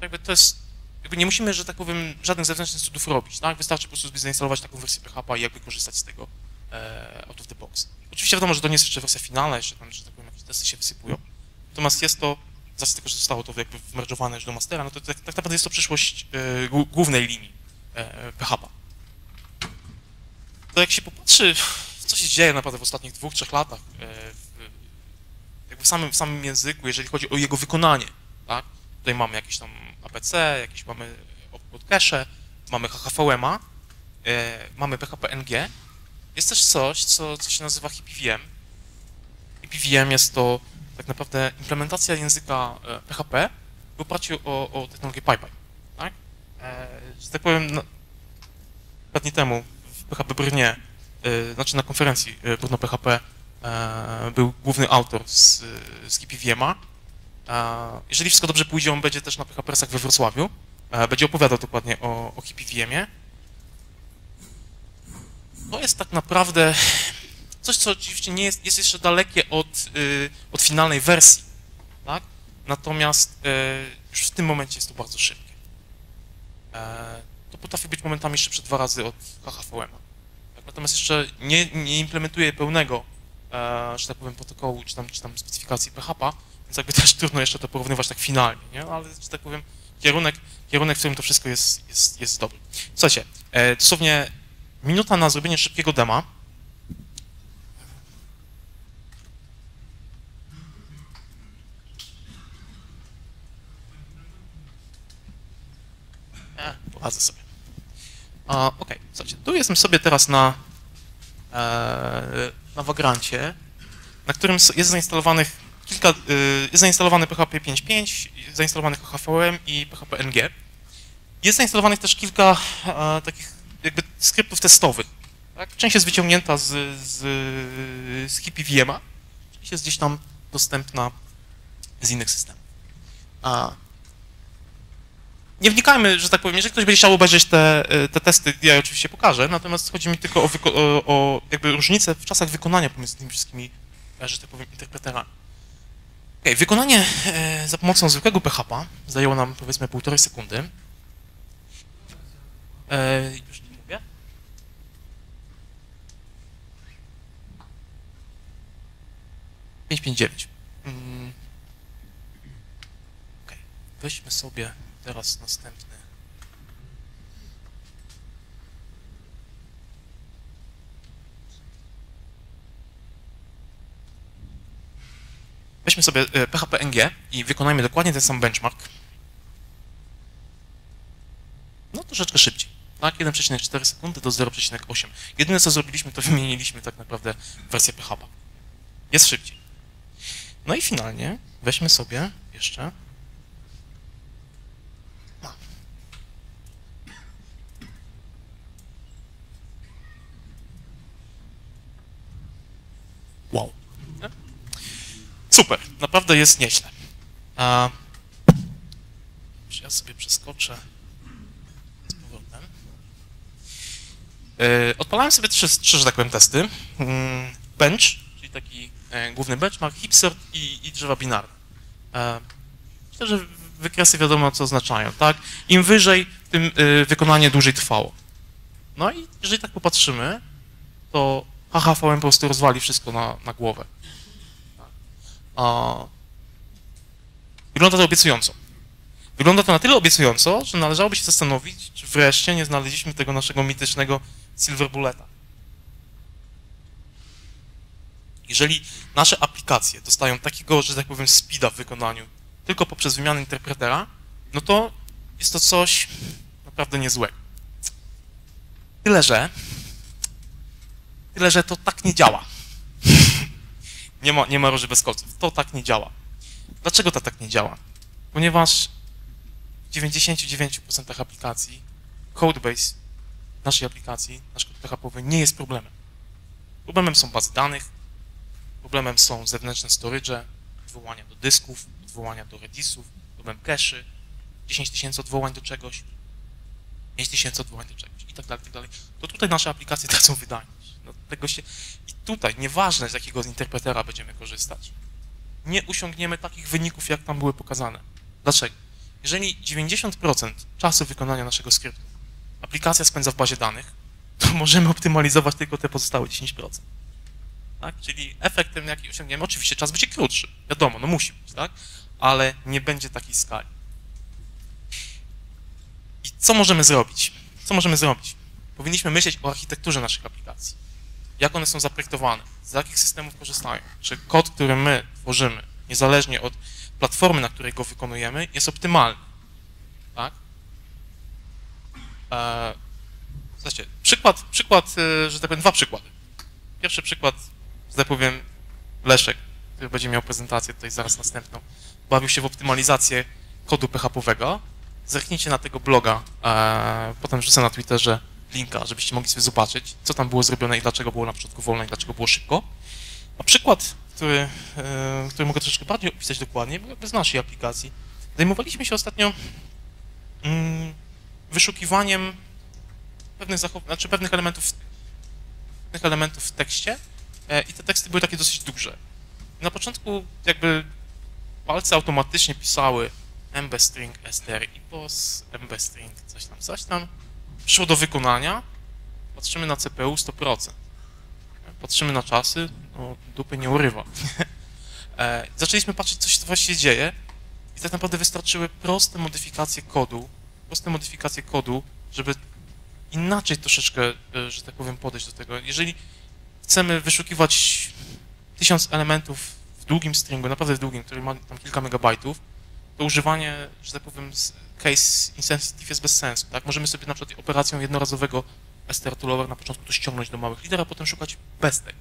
jakby to jest jakby nie musimy, że tak powiem, żadnych zewnętrznych cudów robić, tak? Wystarczy po prostu zainstalować taką wersję PHP i jakby korzystać z tego e, out of the box. Oczywiście wiadomo, że to nie jest jeszcze wersja finalna, jeszcze tam, że tak testy się wysypują. Natomiast jest to, z racji tego, że zostało to jakby wmergowane już do mastera, no to tak, tak naprawdę jest to przyszłość e, głównej linii e, PHP. To jak się popatrzy, co się dzieje naprawdę w ostatnich dwóch, trzech latach, e, jakby w samym, w samym języku, jeżeli chodzi o jego wykonanie, tak? Tutaj mamy jakieś tam APC, jakieś mamy opcode cache, mamy HHVMA, e, mamy PHP-NG. Jest też coś, co, co się nazywa HiPiVM. HiPiVM jest to tak naprawdę implementacja języka e, PHP w oparciu o, o technologię PyPy. Tak? E, że tak powiem, no, parę dni temu w PHP Brnie, e, znaczy na konferencji e, Brno PHP e, był główny autor z, z HiPiVM-a, jeżeli wszystko dobrze pójdzie, on będzie też na PHPRS-ach we Wrocławiu. Będzie opowiadał dokładnie o, o HiPiVM-ie. To jest tak naprawdę coś, co oczywiście nie jest, jest jeszcze dalekie od, y, od finalnej wersji, tak? Natomiast y, już w tym momencie jest to bardzo szybkie. E, to potrafi być momentami szybsze dwa razy od HHVM. Tak? Natomiast jeszcze nie, nie implementuje pełnego, e, że tak powiem, protokołu czy tam, czy tam specyfikacji PHP, więc jakby też trudno jeszcze to porównywać tak finalnie, nie? Ale, że tak powiem, kierunek, kierunek w którym to wszystko jest, jest, jest dobry. Słuchajcie, e, dosłownie minuta na zrobienie szybkiego dema. Poradzę sobie. Okej, okay. słuchajcie, tu jestem sobie teraz na, e, na Vagrancie, na którym jest zainstalowanych kilka, y, jest zainstalowany PHP 5.5, zainstalowany HVM i PHP NG. Jest zainstalowanych też kilka e, takich jakby skryptów testowych. Tak? Część jest wyciągnięta z, z, z HiPiVM-a, część jest gdzieś tam dostępna z innych systemów. A nie wnikajmy, że tak powiem, jeżeli ktoś będzie chciał obejrzeć te, e, te testy, ja oczywiście pokażę, natomiast chodzi mi tylko o, o, o jakby różnicę w czasach wykonania pomiędzy tymi wszystkimi, e, że tak powiem, interpreterami. Okay, wykonanie e, za pomocą zwykłego PHP zajęło nam powiedzmy półtorej sekundy. E, już nie mówię. Pięć, pięć, dziewięć. Mm. Weźmy sobie teraz następny Weźmy sobie PHP NG i wykonajmy dokładnie ten sam benchmark. No troszeczkę szybciej. Tak, 1,4 sekundy do 0,8. Jedyne co zrobiliśmy, to wymieniliśmy tak naprawdę wersję PHP. Jest szybciej. No i finalnie weźmy sobie jeszcze Wow. Super, naprawdę jest nieźle. A, ja sobie przeskoczę z powrotem? Yy, odpalałem sobie trzy, trzy, że tak powiem, testy. Yy, bench, czyli taki yy, główny benchmark, hipsort i, i drzewa binarne. E, myślę, że wykresy wiadomo, co oznaczają, tak? Im wyżej, tym wykonanie dłużej trwało. No i jeżeli tak popatrzymy, to HHVM po prostu rozwali wszystko na, na głowę. A... Wygląda to obiecująco. Wygląda to na tyle obiecująco, że należałoby się zastanowić, czy wreszcie nie znaleźliśmy tego naszego mitycznego Silver Bulleta. Jeżeli nasze aplikacje dostają takiego, że tak powiem, speeda w wykonaniu tylko poprzez wymianę interpretera, no to jest to coś naprawdę niezłego. Tyle, że tyle, że to tak nie działa. Nie ma, nie ma róży bez kolców. To tak nie działa. Dlaczego to tak nie działa? Ponieważ w 99% aplikacji codebase naszej aplikacji, nasz kod PHP nie jest problemem. Problemem są bazy danych, problemem są zewnętrzne storage, odwołania do dysków, odwołania do redisów, problem cache, 10 tysięcy odwołań do czegoś, 5 tysięcy odwołań do czegoś i tak dalej, tak dalej. To tutaj nasze aplikacje tracą wydajność. No, tego się... I tutaj, nieważne z jakiego interpretera będziemy korzystać, nie osiągniemy takich wyników, jak tam były pokazane. Dlaczego? Jeżeli 90% czasu wykonania naszego skryptu aplikacja spędza w bazie danych, to możemy optymalizować tylko te pozostałe 10%. Tak? Czyli efektem, jaki osiągniemy, oczywiście czas będzie krótszy, wiadomo, no musi być, tak? ale nie będzie takiej skali. Co możemy zrobić? Co możemy zrobić? Powinniśmy myśleć o architekturze naszych aplikacji. Jak one są zaprojektowane, z jakich systemów korzystają. Czy kod, który my tworzymy, niezależnie od platformy, na której go wykonujemy, jest optymalny. Tak? Eee, przykład, przykład, e, że tak powiem, dwa przykłady. Pierwszy przykład, że tak powiem, Leszek, który będzie miał prezentację tutaj zaraz następną, bawił się w optymalizację kodu PHP-owego. Zerknijcie na tego bloga, e, potem wrzucę na Twitterze linka, żebyście mogli sobie zobaczyć, co tam było zrobione i dlaczego było na początku wolne i dlaczego było szybko. A przykład, który, e, który mogę troszeczkę bardziej opisać dokładnie, jakby z naszej aplikacji. Zajmowaliśmy się ostatnio mm, wyszukiwaniem pewnych zachowań, znaczy pewnych elementów, pewnych elementów w tekście e, i te teksty były takie dosyć duże. Na początku jakby palce automatycznie pisały mbstring str i pos, mbstring coś tam, coś tam. Przyszło do wykonania, patrzymy na CPU 100%. Patrzymy na czasy, no dupy nie urywa. e, zaczęliśmy patrzeć, co się właściwie dzieje i tak naprawdę wystarczyły proste modyfikacje kodu, proste modyfikacje kodu, żeby inaczej troszeczkę, e, że tak powiem, podejść do tego. Jeżeli chcemy wyszukiwać tysiąc elementów w długim stringu, naprawdę w długim, który ma tam kilka megabajtów, to używanie, że tak powiem, case insensitive jest bez sensu, tak? Możemy sobie na przykład operacją jednorazowego str toolover na początku to ściągnąć do małych liter, a potem szukać bez tego.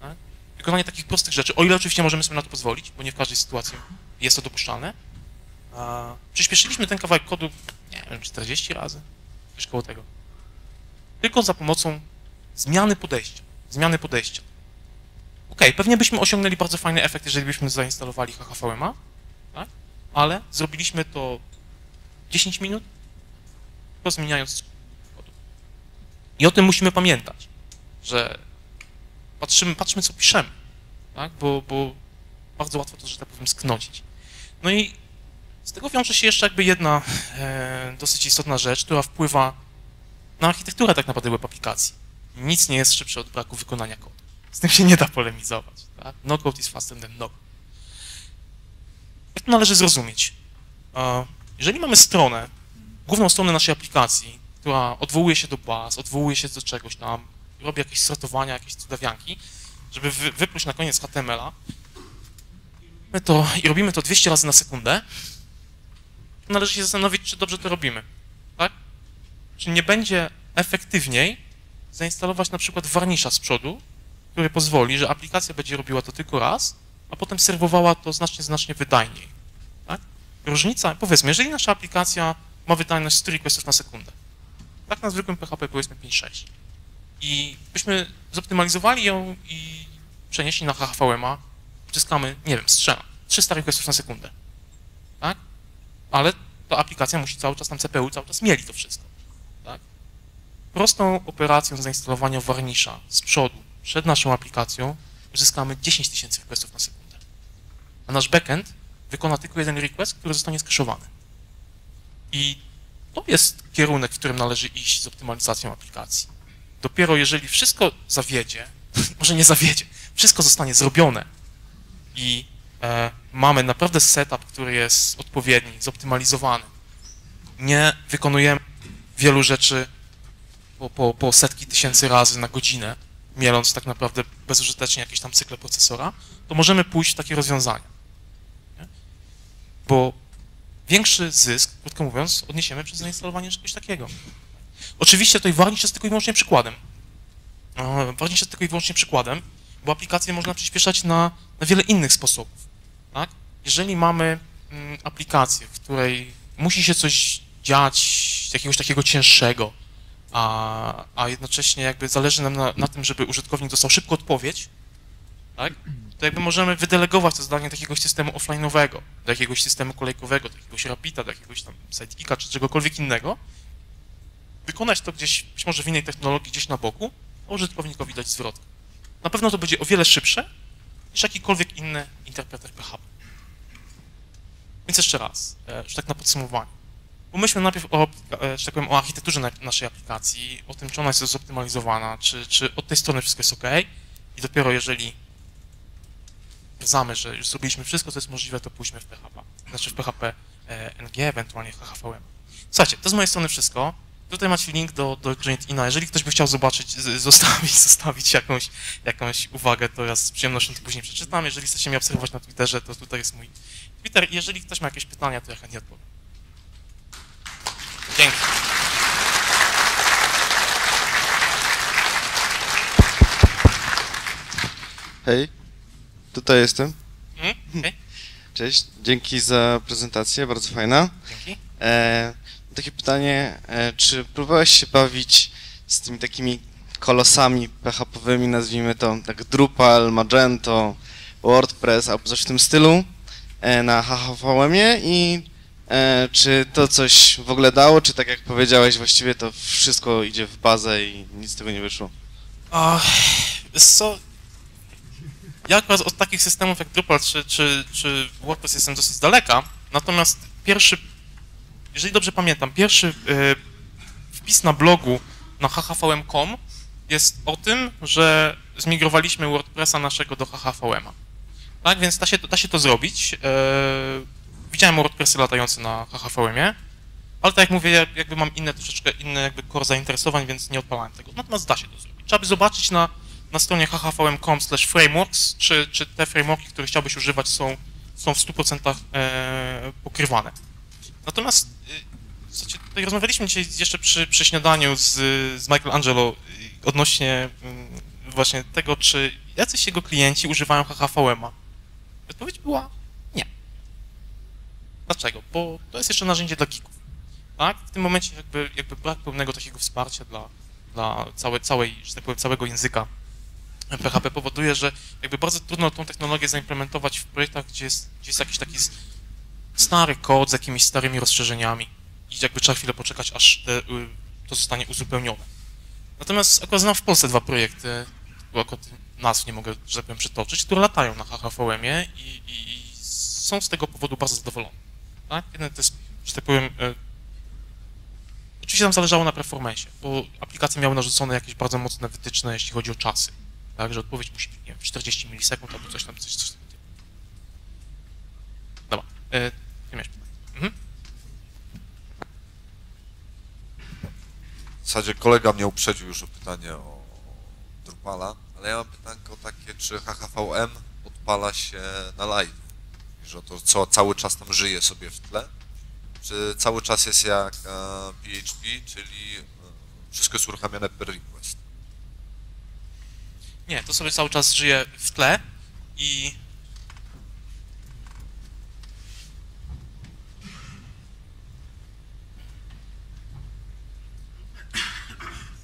Tak? Wykonanie takich prostych rzeczy, o ile oczywiście możemy sobie na to pozwolić, bo nie w każdej sytuacji jest to dopuszczalne. A przyspieszyliśmy ten kawałek kodu, nie wiem, 40 razy, coś koło tego tylko za pomocą zmiany podejścia. Zmiany podejścia. Ok, pewnie byśmy osiągnęli bardzo fajny efekt, jeżeli byśmy zainstalowali HHVMA, tak? Ale zrobiliśmy to 10 minut, to zmieniając kodu. I o tym musimy pamiętać, że patrzymy, patrzmy co piszemy, tak? bo, bo bardzo łatwo to, że tak powiem, sknocić. No i z tego wiąże się jeszcze jakby jedna e, dosyć istotna rzecz, która wpływa na architekturę tak naprawdę web aplikacji. Nic nie jest szybsze od braku wykonania kodu. Z tym się nie da polemizować. Tak? No code is faster than no. Jak to należy zrozumieć? Jeżeli mamy stronę, główną stronę naszej aplikacji, która odwołuje się do baz, odwołuje się do czegoś tam, robi jakieś sortowania, jakieś cudawianki, żeby wy, wypluć na koniec HTML-a, my to, i robimy to 200 razy na sekundę, należy się zastanowić, czy dobrze to robimy. Czy nie będzie efektywniej zainstalować na przykład warnisza z przodu, który pozwoli, że aplikacja będzie robiła to tylko raz, a potem serwowała to znacznie, znacznie wydajniej. Tak? Różnica, powiedzmy, jeżeli nasza aplikacja ma wydajność 100 requestów na sekundę, tak na zwykłym PHP powiedzmy 5-6, i byśmy zoptymalizowali ją i przenieśli na HHVMA, uzyskamy, nie wiem, strzelam, 300 requestów na sekundę. Tak? Ale ta aplikacja musi cały czas tam CPU, cały czas mieli to wszystko prostą operacją zainstalowania warnisza z przodu przed naszą aplikacją uzyskamy 10 tysięcy requestów na sekundę. A nasz backend wykona tylko jeden request, który zostanie skaszowany. I to jest kierunek, w którym należy iść z optymalizacją aplikacji. Dopiero jeżeli wszystko zawiedzie, może nie zawiedzie, wszystko zostanie zrobione i e, mamy naprawdę setup, który jest odpowiedni, zoptymalizowany, nie wykonujemy wielu rzeczy po, po, po setki tysięcy razy na godzinę, mieląc tak naprawdę bezużytecznie jakieś tam cykle procesora, to możemy pójść w takie rozwiązania. Bo większy zysk, krótko mówiąc, odniesiemy przez zainstalowanie czegoś takiego. Oczywiście tutaj Warnish jest tylko i wyłącznie przykładem. Warnish jest tylko i wyłącznie przykładem, bo aplikacje można przyspieszać na, na wiele innych sposobów. Tak? Jeżeli mamy mm, aplikację, w której musi się coś dziać, jakiegoś takiego cięższego, a, a jednocześnie jakby zależy nam na, na tym, żeby użytkownik dostał szybko odpowiedź, tak? to jakby możemy wydelegować to zadanie do jakiegoś systemu offline'owego, do jakiegoś systemu kolejkowego, do jakiegoś Rapida, do jakiegoś tam Sidekicka czy czegokolwiek innego, wykonać to gdzieś, być może w innej technologii, gdzieś na boku, a użytkownikowi dać zwrot. Na pewno to będzie o wiele szybsze niż jakikolwiek inny interpreter PHP. Więc jeszcze raz, e, że tak na podsumowanie. Pomyślmy najpierw o, e, że tak powiem, o architekturze na- naszej aplikacji, o tym, czy ona jest zoptymalizowana, czy, czy od tej strony wszystko jest ok. I dopiero jeżeli stwierdzamy, że już zrobiliśmy wszystko, co jest możliwe, to pójdźmy w PHP. Znaczy w PHP e, NG, ewentualnie HHVM. Słuchajcie, to z mojej strony wszystko. Tutaj macie link do, do JointIna. Jeżeli ktoś by chciał zobaczyć, zostawić, zostawić jakąś, jakąś uwagę, to ja z przyjemnością to później przeczytam. Jeżeli chcecie mnie obserwować na Twitterze, to tutaj jest mój Twitter. Jeżeli ktoś ma jakieś pytania, to ja chętnie odpowiem. Dzięki. Hej, tutaj jestem. Mhm, okej, Cześć, dzięki za prezentację, bardzo fajna. dzięki. E, takie pytanie, e, czy próbowałeś się bawić z tymi takimi kolosami PHP-owymi, nazwijmy to, tak Drupal, Magento, WordPress albo coś w tym stylu e, na HHVM-ie i e, czy to coś w ogóle dało, czy tak jak powiedziałeś, właściwie to wszystko idzie w bazę i nic z tego nie wyszło? Wiesz co? Ja akurat od takich systemów jak Drupal czy, czy, czy WordPress jestem dosyć daleka, natomiast pierwszy, jeżeli dobrze pamiętam, pierwszy e, wpis na blogu na hhvm.com jest o tym, że zmigrowaliśmy WordPressa naszego do hhvm-a. Tak, więc da się, da się to zrobić. E, widziałem WordPressy latające na hhvm-ie, ale tak jak mówię, ja jakby mam inne troszeczkę inne jakby core zainteresowań, więc nie odpalałem tego. Natomiast da się to zrobić. Trzeba by zobaczyć na, na stronie hhvm.com frameworks, czy, czy te frameworki, które chciałbyś używać są, są w 100% e, pokrywane. Natomiast y, słuchajcie, tutaj rozmawialiśmy dzisiaj jeszcze przy, przy śniadaniu z, z Michael Angelo y, odnośnie mm, właśnie tego, czy jacyś jego klienci używają HHVM-a. Odpowiedź była nie. Dlaczego? Bo to jest jeszcze narzędzie dla geeków. Tak? W tym momencie jakby, jakby brak pełnego takiego wsparcia dla, dla całej, całej, że tak powiem, całego języka PHP powoduje, że jakby bardzo trudno tą technologię zaimplementować w projektach, gdzie jest, gdzie jest jakiś taki stary kod z jakimiś starymi rozszerzeniami i jakby trzeba chwilę poczekać, aż te, y, to zostanie uzupełnione. Natomiast akurat znam w Polsce dwa projekty, akurat nazw nie mogę, że tak powiem, przytoczyć, które latają na HHVM-ie i, i, i są z tego powodu bardzo zadowolone. Tak? Jeden to jest, że tak powiem, y, Oczywiście tam zależało na performance, bo aplikacje miały narzucone jakieś bardzo mocne wytyczne, jeśli chodzi o czasy. Tak, że odpowiedź musi być, nie wiem, 40 milisekund albo coś tam, coś, coś takiego. Dobra, e, ty miałeś pytanie. Mhm. W zasadzie kolega mnie uprzedził już o pytanie o Drupala, ale ja mam pytanko takie, czy HHVM odpala się na live? Że to co, cały czas tam żyje sobie w tle? Czy cały czas jest jak e, PHP, czyli e, wszystko jest uruchamiane per request? Nie, to sobie cały czas żyje w tle i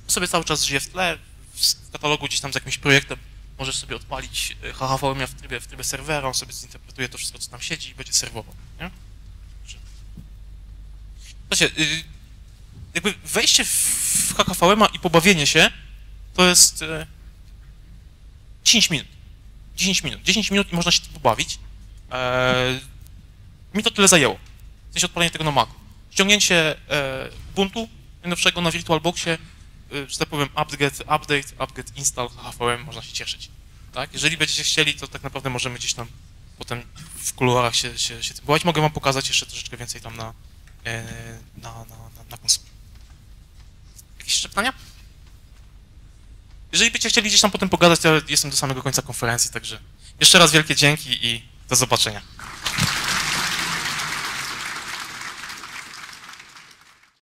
to sobie cały czas żyje w tle. W katalogu gdzieś tam z jakimś projektem możesz sobie odpalić e, HHVM w trybie, w trybie serwera, on sobie zinterpretuje to wszystko, co tam siedzi i będzie serwował, nie? Że- Słuchajcie, y, jakby wejście w HHVM i pobawienie się to jest e, 10 minut. 10 minut. 10 minut i można się pobawić. Eee, mi to tyle zajęło. W sensie odpalenie tego na Macu. Ściągnięcie e, Ubuntu najnowszego na VirtualBoxie, e, że tak powiem update, update, update, install, HHVM, można się cieszyć. Tak? Jeżeli będziecie chcieli, to tak naprawdę możemy gdzieś tam potem w kuluarach się, się, się tym bawić. Mogę wam pokazać jeszcze troszeczkę więcej tam na, e, na, na, na, na konsoli. Jakieś jeszcze pytania? Jeżeli byście chcieli gdzieś tam potem pogadać, to ja jestem do samego końca konferencji, także jeszcze raz wielkie dzięki i do zobaczenia.